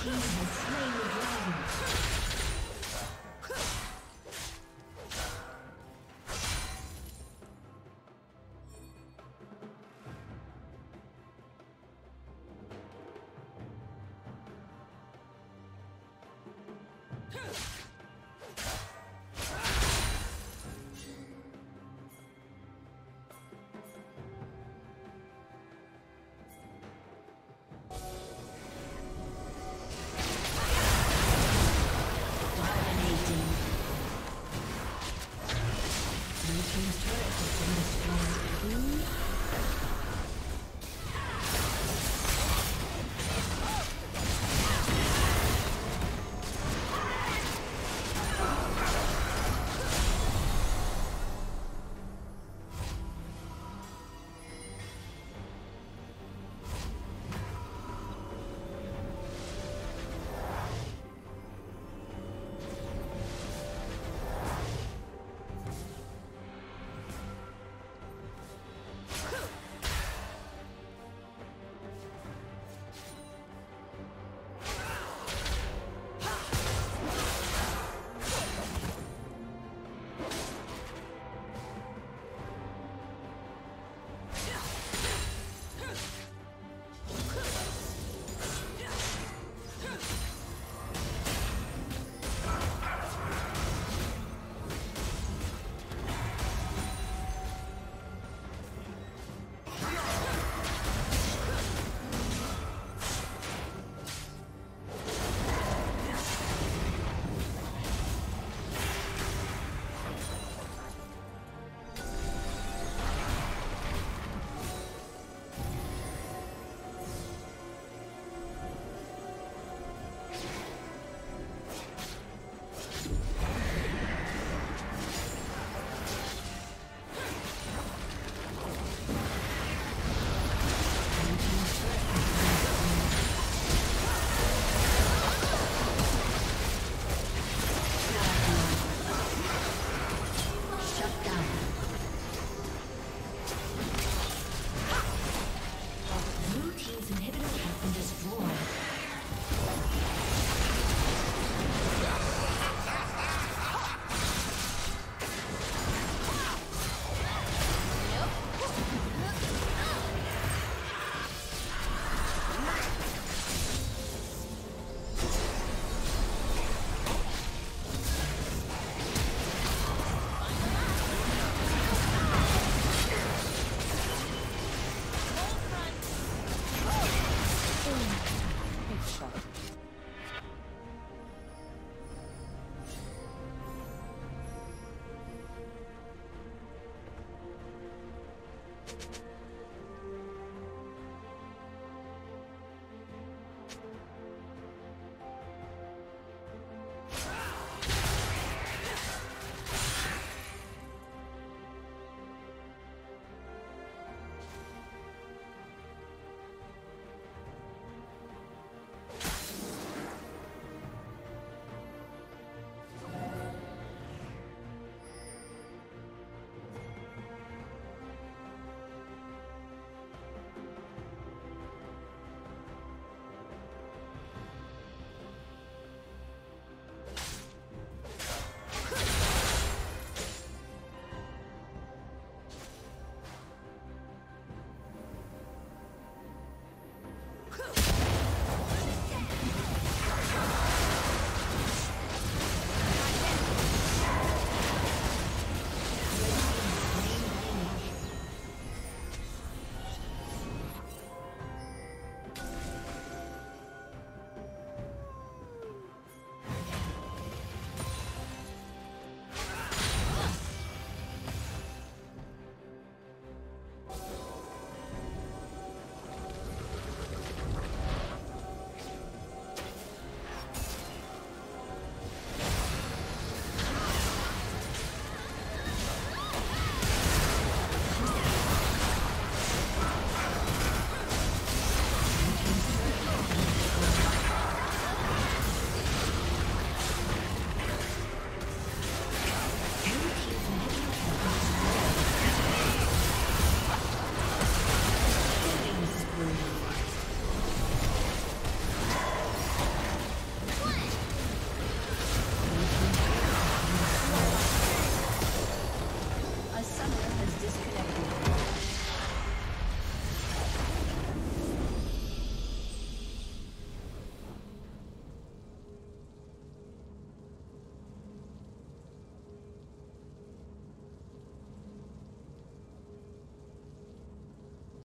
Huh!